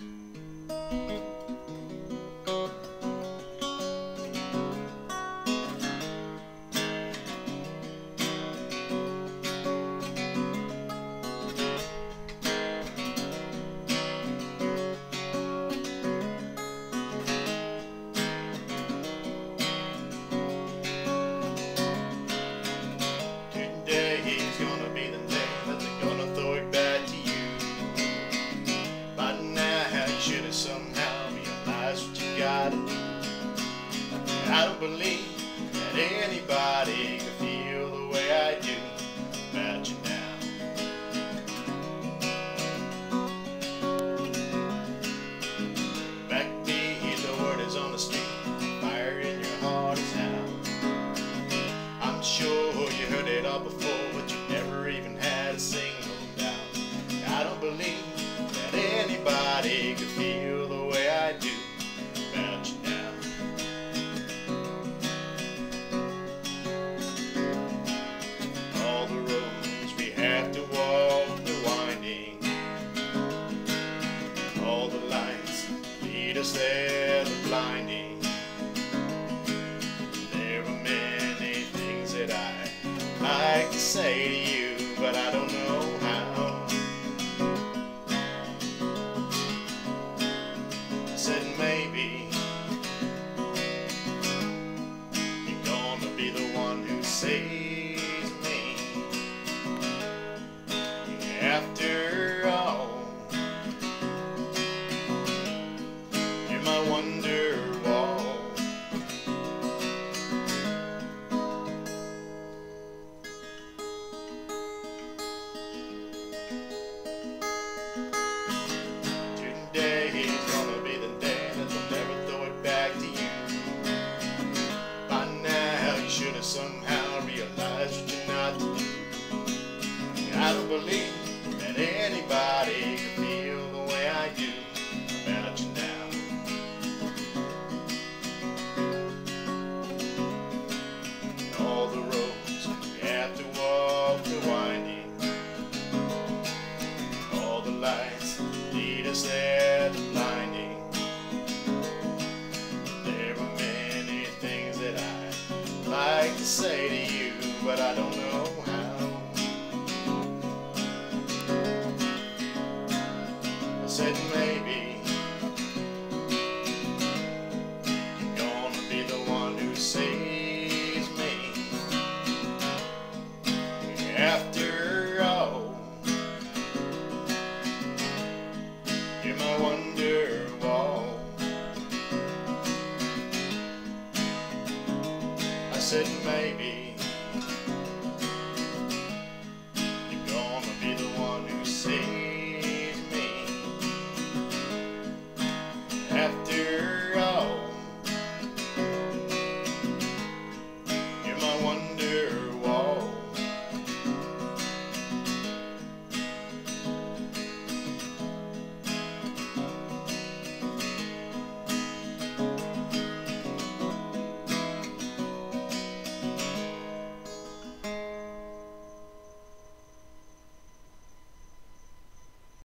Mm-hmm. I don't believe that anybody could feel us there, the blinding. There are many things that I like to say to you, but I don't know somehow realize what you're not to do. I don't believe that anybody can feel the way I do about you now. All the roads we have to walk are winding. All the lights lead us there say to you, but I don't know said maybe